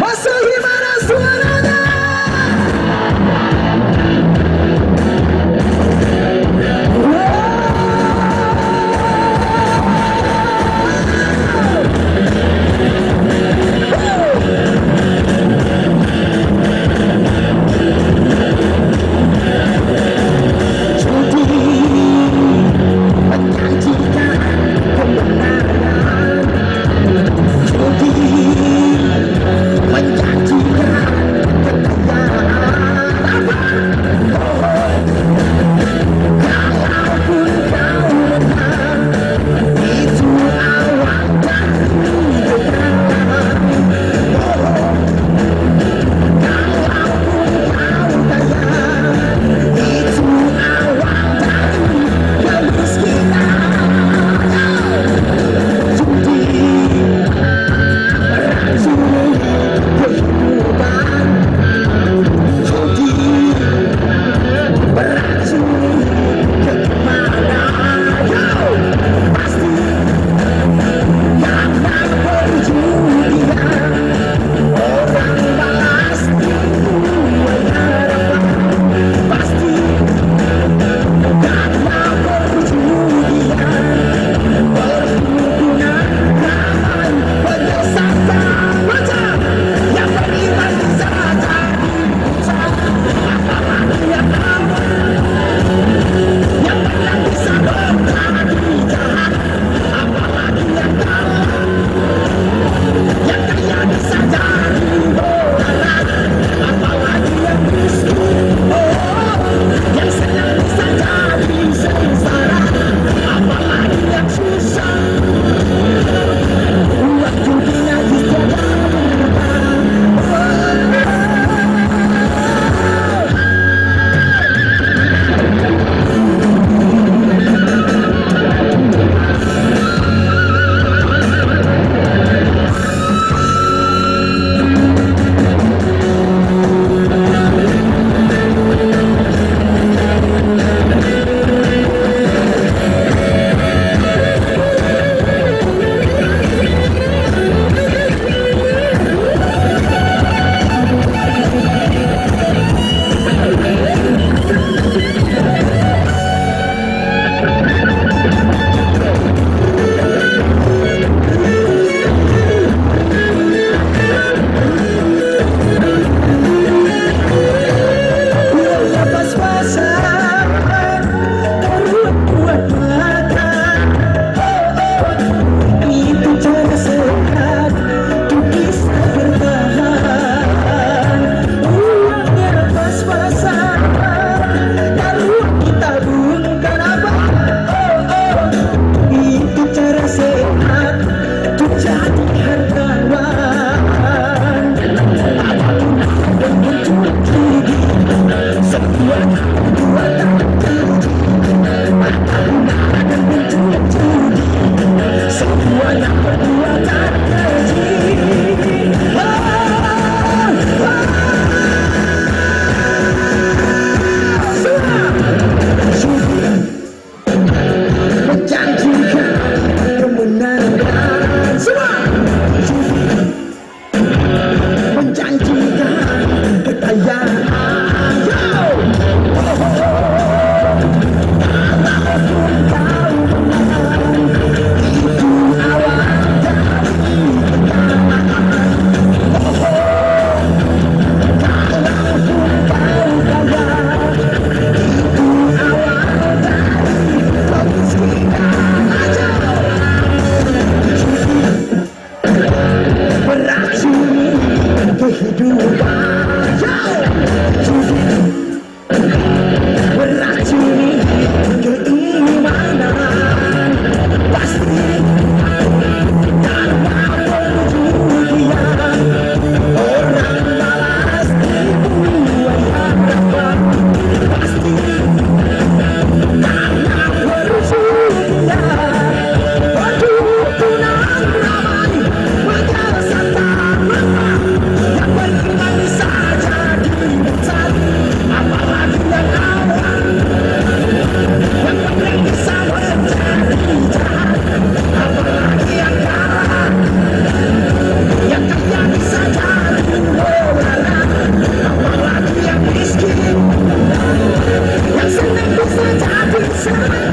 Masuk Sometimes it's